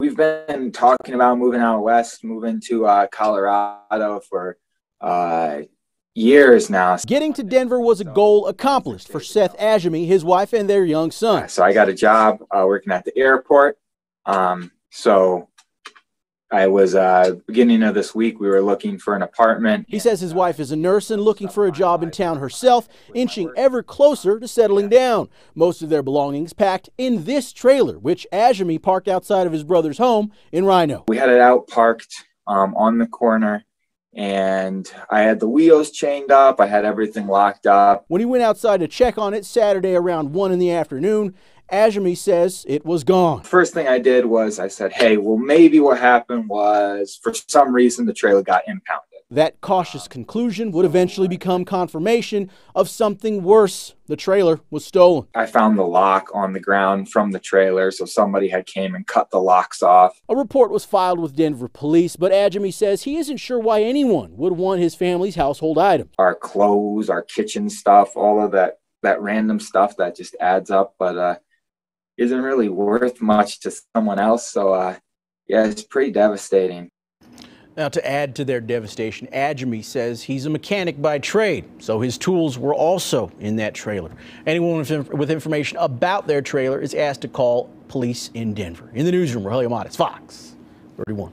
We've been talking about moving out west, moving to uh, Colorado for uh, years now. Getting to Denver was a goal accomplished for Seth Ajami, his wife, and their young son. So I got a job uh, working at the airport. Um, so I was uh, beginning of this week. We were looking for an apartment. He says his wife is a nurse and looking for a job in town herself, inching ever closer to settling down. Most of their belongings packed in this trailer, which Ajami parked outside of his brother's home in RiNo. We had it out parked um, on the corner and I had the wheels chained up. I had everything locked up. When he went outside to check on it Saturday around 1 in the afternoon, Ajami says it was gone. First thing I did was I said, hey, well, maybe what happened was for some reason the trailer got impounded. That cautious conclusion would eventually become confirmation of something worse. The trailer was stolen. I found the lock on the ground from the trailer, so somebody had came and cut the locks off. A report was filed with Denver police, but Ajami says he isn't sure why anyone would want his family's household items. Our clothes, our kitchen stuff, all of that that random stuff that just adds up, but uh isn't really worth much to someone else. So, uh, yeah, it's pretty devastating. Now, to add to their devastation, Ajami says he's a mechanic by trade, so his tools were also in that trailer. Anyone with information about their trailer is asked to call police in Denver. In the newsroom, Rogelio Mares, Fox 31.